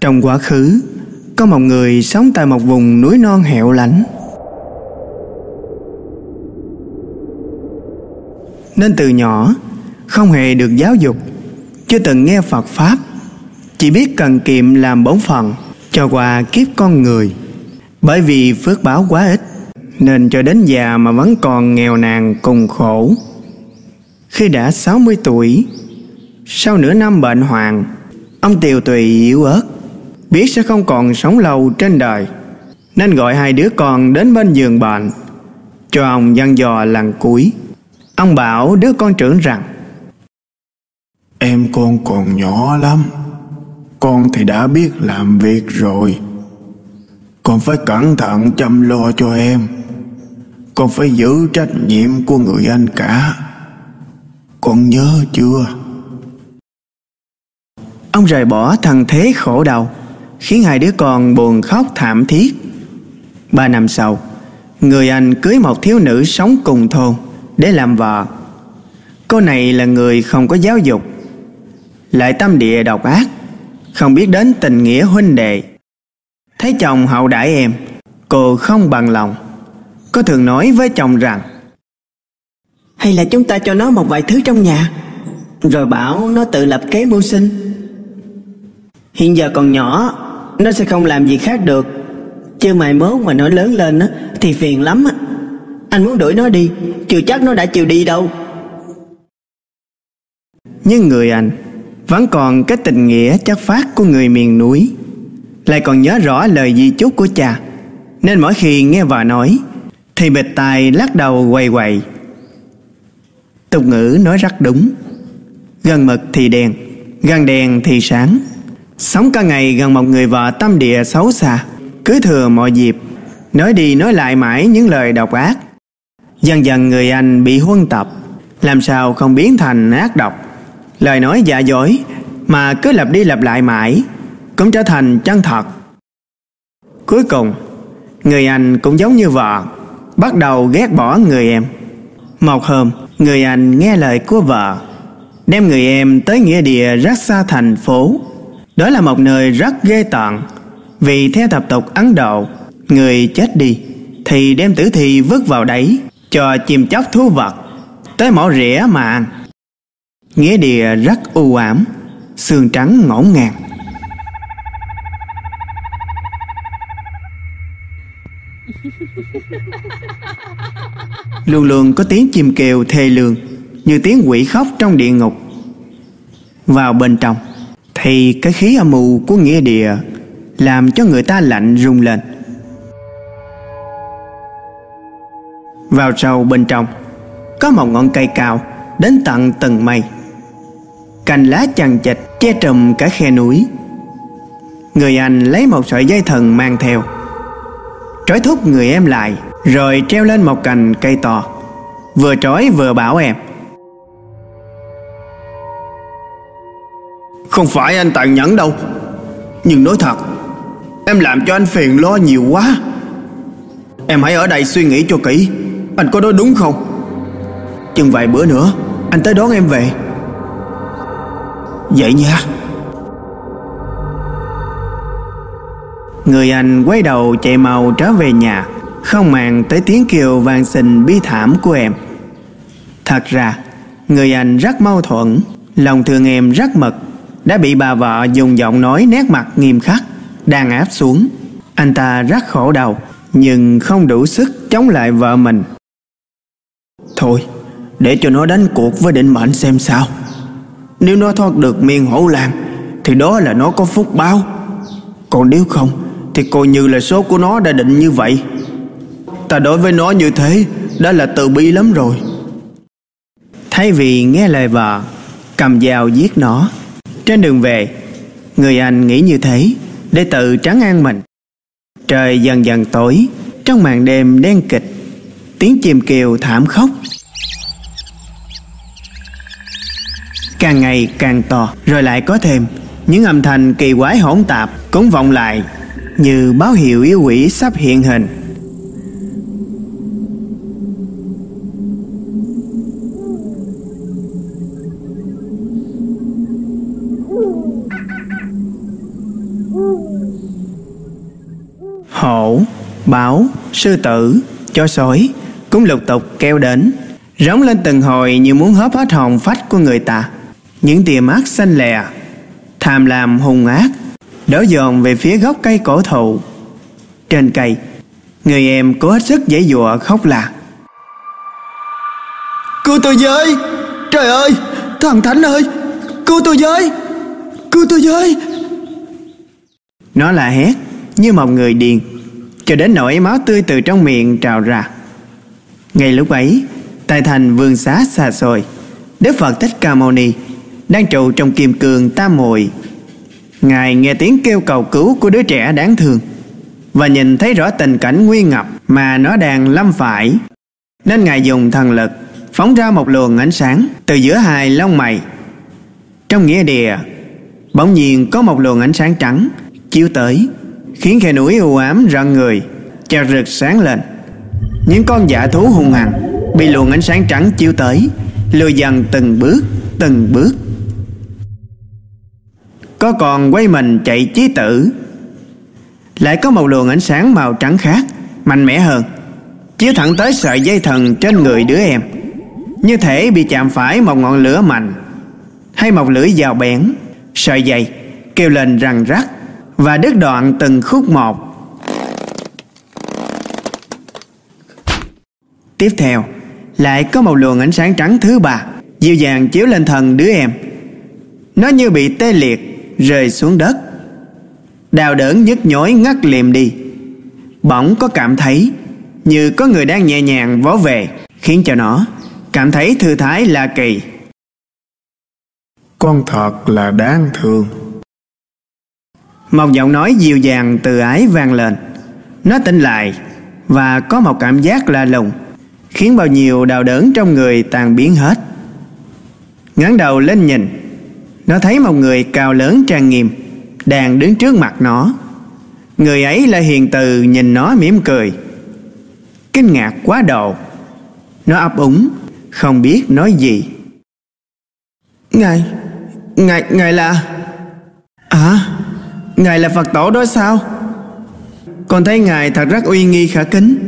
Trong quá khứ, có một người sống tại một vùng núi non hẻo lánh. Nên từ nhỏ, không hề được giáo dục, chưa từng nghe Phật Pháp, chỉ biết cần kiệm làm bổn phận cho qua kiếp con người. Bởi vì phước báo quá ít, nên cho đến già mà vẫn còn nghèo nàn cùng khổ. Khi đã 60 tuổi, sau nửa năm bệnh hoạn, ông tiều tùy yếu ớt, biết sẽ không còn sống lâu trên đời, nên gọi hai đứa con đến bên giường bệnh, cho ông dặn dò lần cuối. Ông bảo đứa con trưởng rằng Em con còn nhỏ lắm Con thì đã biết làm việc rồi. Con phải cẩn thận chăm lo cho em. Con phải giữ trách nhiệm của người anh cả. Con nhớ chưa? Ông rời bỏ thằng thế khổ đau Khiến hai đứa con buồn khóc thảm thiết. Ba năm sau, Người anh cưới một thiếu nữ sống cùng thôn Để làm vợ. Cô này là người không có giáo dục, Lại tâm địa độc ác, Không biết đến tình nghĩa huynh đệ. Thấy chồng hậu đãi em, Cô không bằng lòng Cô thường nói với chồng rằng, Hay là chúng ta cho nó một vài thứ trong nhà, Rồi bảo nó tự lập kế mưu sinh. Hiện giờ còn nhỏ nó sẽ không làm gì khác được. Chứ mai mốt mà nó lớn lên á, Thì phiền lắm á. Anh muốn đuổi nó đi, Chưa chắc nó đã chịu đi đâu. Nhưng người anh, Vẫn còn cái tình nghĩa chất phát của người miền núi. Lại còn nhớ rõ lời di chúc của cha. Nên mỗi khi nghe vợ nói, Thì bịch tài lắc đầu quay quay Tục ngữ nói rất đúng. Gần mực thì đèn, Gần đèn thì sáng. Sống cả ngày gần một người vợ tâm địa xấu xa. Cứ thừa mọi dịp, Nói đi nói lại mãi những lời độc ác. Dần dần người anh bị huân tập, Làm sao không biến thành ác độc. Lời nói giả dối Mà cứ lặp đi lặp lại mãi, Cũng trở thành chân thật. Cuối cùng, Người anh cũng giống như vợ, Bắt đầu ghét bỏ người em. Một hôm, Người anh nghe lời của vợ, Đem người em tới nghĩa địa rất xa thành phố đó là một nơi rất ghê tởm vì theo tập tục Ấn Độ, người chết đi thì đem tử thi vứt vào đáy cho chim chóc thú vật tới mỏ rỉa mà ăn. Nghĩa địa rất u ám, xương trắng ngổn ngang. Luôn luôn có tiếng chim kêu thê lương như tiếng quỷ khóc trong địa ngục. Vào bên trong thì cái khí âm mù của nghĩa địa làm cho người ta lạnh rung lên. Vào sâu bên trong, có một ngọn cây cao đến tận tầng mây. Cành lá chằng chịt che trùm cả khe núi. Người anh lấy một sợi dây thần mang theo. Trói thúc người em lại, rồi treo lên một cành cây to. Vừa trói vừa bảo em Không phải anh tàn nhẫn đâu. Nhưng nói thật, Em làm cho anh phiền lo nhiều quá. Em hãy ở đây suy nghĩ cho kỹ. Anh có nói đúng không? Chừng vài bữa nữa, Anh tới đón em về. Vậy nha. Người anh quay đầu chạy mau trở về nhà. Không màng tới tiếng kêu vang xin bi thảm của em. Thật ra, Người anh rất mâu thuẫn Lòng thương em rất mật đã bị bà vợ dùng giọng nói nét mặt nghiêm khắc, đàn áp xuống. Anh ta rất khổ đau, nhưng không đủ sức chống lại vợ mình. Thôi, để cho nó đánh cuộc với định mệnh xem sao. Nếu nó thoát được miền hổ làng, thì đó là nó có phúc báo. Còn nếu không, thì coi như là số của nó đã định như vậy. Ta đối với nó như thế, đã là từ bi lắm rồi. Thay vì nghe lời vợ, cầm dao giết nó trên đường về, người anh nghĩ như thế để tự trấn an mình. Trời dần dần tối, trong màn đêm đen kịch, tiếng chim kêu thảm khóc. Càng ngày càng to, rồi lại có thêm những âm thanh kỳ quái hỗn tạp cũng vọng lại như báo hiệu yêu quỷ sắp hiện hình. Hổ, báo, sư tử, chó sói cũng lục tục kêu đến, rống lên từng hồi như muốn hớp hết hồn phách của người ta. Những tia mắt xanh lè, tham lam hung ác, đổ dồn về phía gốc cây cổ thụ. Trên cây, người em cố hết sức dãy dụa khóc là. Cứu tôi với! Trời ơi! Thần Thánh ơi! Cứu tôi với! Cứu tôi với! Nó là hét như một người điên cho đến nỗi máu tươi từ trong miệng trào ra. Ngay lúc ấy, tại thành vương xá xa xôi, Đức Phật Thích Ca Mâu Ni đang trụ trong kim cương tam muội. Ngài nghe tiếng kêu cầu cứu của đứa trẻ đáng thương và nhìn thấy rõ tình cảnh nguy ngập mà nó đang lâm phải. Nên Ngài dùng thần lực phóng ra một luồng ánh sáng từ giữa hai lông mày. Trong nghĩa địa, bỗng nhiên có một luồng ánh sáng trắng chiếu tới, khiến khe núi u ám rợn người, chợt rực sáng lên. Những con dạ thú hung hăng bị luồng ánh sáng trắng chiếu tới, lùi dần từng bước, từng bước. Có còn quay mình chạy chí tử Lại có một luồng ánh sáng màu trắng khác Mạnh mẽ hơn Chiếu thẳng tới sợi dây thần trên người đứa em Như thể bị chạm phải một ngọn lửa mạnh Hay một lưỡi dao bén Sợi dây kêu lên răng rắc và đứt đoạn từng khúc một. Tiếp theo, Lại có một luồng ánh sáng trắng thứ ba, Dịu dàng chiếu lên thần đứa em. Nó như bị tê liệt, Rơi xuống đất. Đào đớn nhức nhối ngắt liềm đi. Bỗng có cảm thấy Như có người đang nhẹ nhàng vó về, Khiến cho nó Cảm thấy thư thái lạ kỳ. Con thật là đáng thương. Một giọng nói dịu dàng từ ái vang lên. Nó tỉnh lại Và có một cảm giác lạ lùng Khiến bao nhiêu đau đớn trong người tàn biến hết. Ngẩng đầu lên nhìn Nó thấy một người cao lớn trang nghiêm Đang đứng trước mặt nó. Người ấy là hiền từ nhìn nó mỉm cười. Kinh ngạc quá độ Nó ấp úng Không biết nói gì. Ngài Ngài Ngài là À Ngài là Phật tổ đó sao? Con thấy Ngài thật rất uy nghi khả kính.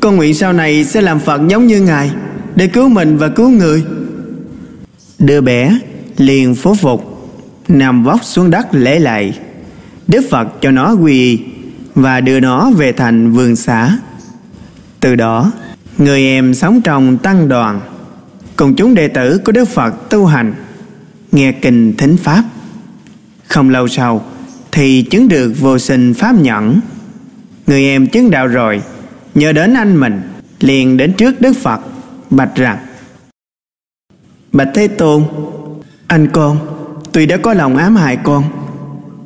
Con nguyện sau này sẽ làm Phật giống như Ngài, Để cứu mình và cứu người. Đứa bé liền phố phục, Nằm vóc xuống đất lễ lại Đức Phật cho nó quỳ Và đưa nó về thành vườn xã Từ đó, Người em sống trong tăng đoàn. Cùng chúng đệ tử của Đức Phật tu hành, Nghe kinh thính Pháp. Không lâu sau thì chứng được vô sinh Pháp nhẫn. Người em chứng đạo rồi, Nhờ đến anh mình, Liền đến trước Đức Phật, Bạch rằng, Bạch Thế Tôn, Anh con, Tuy đã có lòng ám hại con,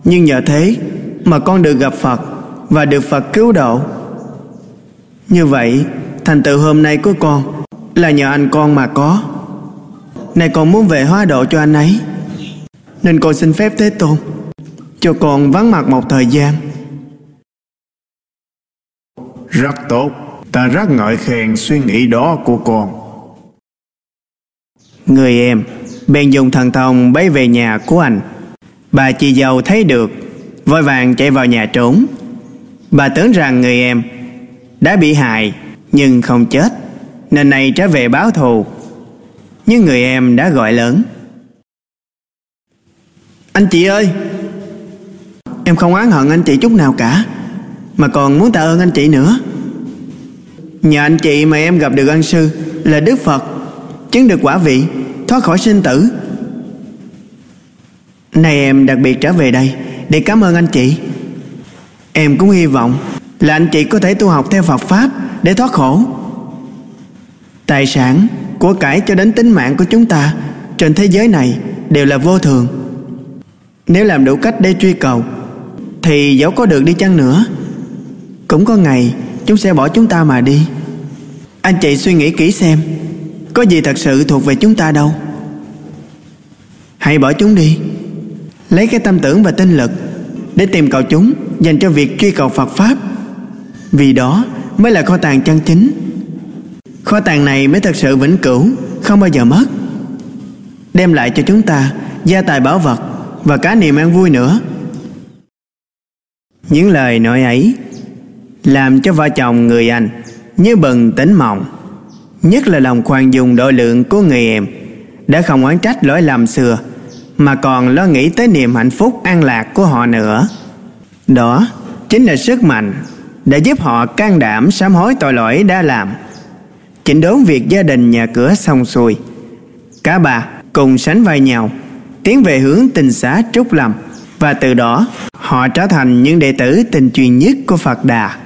Nhưng nhờ thế Mà con được gặp Phật Và được Phật cứu độ. Như vậy, Thành tựu hôm nay của con Là nhờ anh con mà có. Này con muốn về hóa độ cho anh ấy. Nên con xin phép Thế Tôn cho con vắng mặt một thời gian. Rất tốt Ta rất ngợi khen suy nghĩ đó của con. Người em bèn dùng thần thông bay về nhà của anh. Bà chị dâu thấy được Vội vàng chạy vào nhà trốn. Bà tưởng rằng người em Đã bị hại Nhưng không chết. Nên nay trở về báo thù. Nhưng người em đã gọi lớn. Anh chị ơi Em không oán hận anh chị chút nào cả Mà còn muốn tạ ơn anh chị nữa. Nhờ anh chị mà em gặp được ân sư Là Đức Phật Chứng được quả vị Thoát khỏi sinh tử. Nay em đặc biệt trở về đây Để cảm ơn anh chị. Em cũng hy vọng Là anh chị có thể tu học theo Phật Pháp Để thoát khổ. Tài sản, của cải cho đến tính mạng của chúng ta Trên thế giới này Đều là vô thường. Nếu làm đủ cách để truy cầu thì dẫu có được đi chăng nữa, Cũng có ngày Chúng sẽ bỏ chúng ta mà đi. Anh chị suy nghĩ kỹ xem, Có gì thật sự thuộc về chúng ta đâu. Hãy bỏ chúng đi, Lấy cái tâm tưởng và tinh lực Để tìm cầu chúng Dành cho việc truy cầu Phật Pháp. Vì đó mới là kho tàng chân chính. Kho tàng này mới thật sự vĩnh cửu, Không bao giờ mất. Đem lại cho chúng ta Gia tài bảo vật Và cả niềm an vui nữa. Những lời nói ấy làm cho vợ chồng người anh như bừng tỉnh mộng, nhất là lòng khoan dung độ lượng của người em đã không oán trách lỗi lầm xưa, mà còn lo nghĩ tới niềm hạnh phúc an lạc của họ nữa. Đó chính là sức mạnh đã giúp họ can đảm sám hối tội lỗi đã làm, chỉnh đốn việc gia đình nhà cửa xong xuôi. Cả bà cùng sánh vai nhau, tiến về hướng tình xá trúc lâm và từ đó, họ trở thành những đệ tử tình truyền nhất của phật đà.